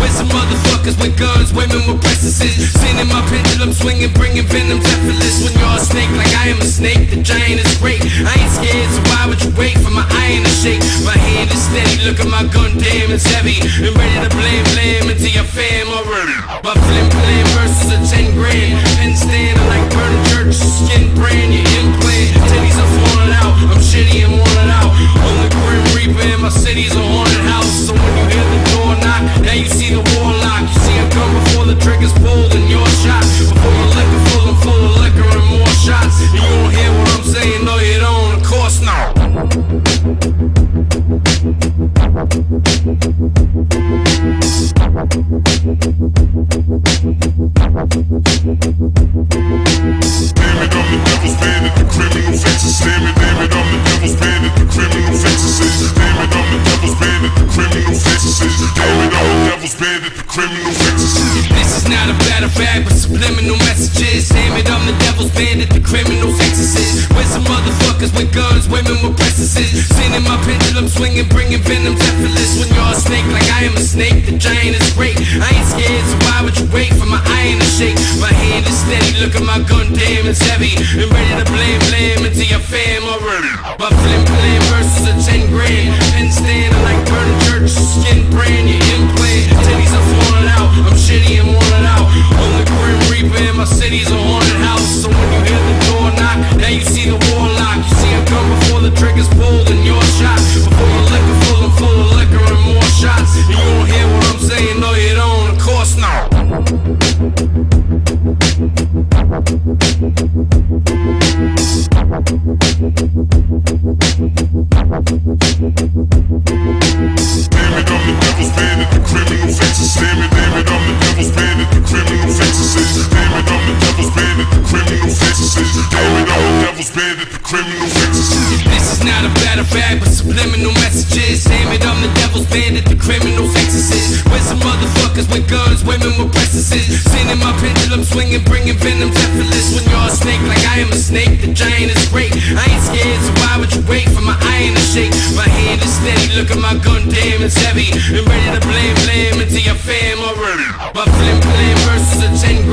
With some motherfuckers with guns, women with breastises. Sending my pendulum swinging, bringing venom effortless. When you're a snake, like I am a snake, the giant is great. I ain't scared, so why would you wait for my iron to shake? My hand is steady, look at my gun, damn, it's heavy. And ready to blame, blame into your fam already. My flim flam versus a 10 grand. Pen stand, I'm like burning church, skin brand, your implant. Titties are falling out, I'm shitty and worn out. Only grim reaper in my city's a haunted house. So when you hear the door, now you see the warlock, you see him come before the trigger's pulled and your shot. Before your liquor full, and full of liquor and more shots. And you don't hear what I'm saying, no, you don't, of course not. Damn it, I'm the devil's bandit, the criminal fixes. Damn it, damn it, I'm the devil's bandit, the criminal fixes. shit. it, I'm the devil's bandit, the criminal's exorcist. With some motherfuckers with guns, women with breastises. Sending my pendulum swinging, bringing venom effortless. When you're a snake, like I am a snake, the giant is great. I ain't scared, so why would you wait for my iron to shake? My hand is steady, look at my gun, damn, it's heavy. And ready to blame, blame into your fam already. My flim, flim versus a 10 grand. my city's a horn. subliminal messages. Damn it, I'm the devil's bandit, the criminal exorcist. With some motherfuckers with guns, women with breasts. Sending my pendulum swinging, bringing venom effortless. When you're a snake, like I am a snake, the giant is great. I ain't scared, so why would you wait for my iron to shake? My hand is steady, look at my gun, damn it's heavy. And ready to blame, blame into your fam already. My flim flam versus a 10